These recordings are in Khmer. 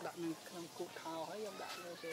ទឹកដាក់នឹងក្នុងគូថោហើយខ្ញុំដាក់លើទេ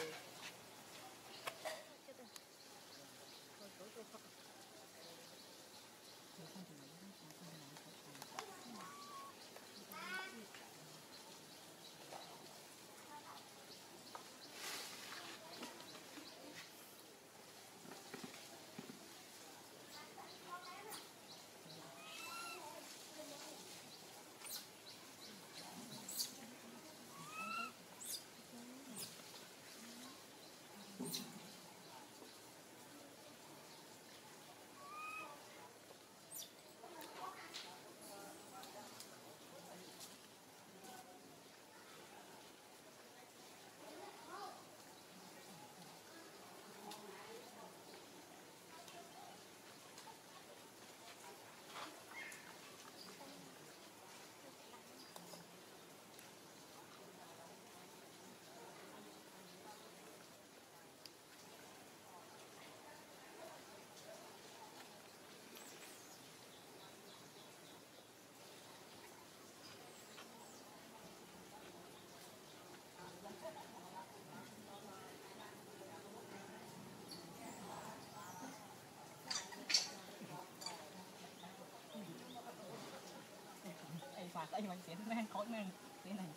អីហ្វាអីមិនទៀតមែនខូចមែននេះហ្នឹង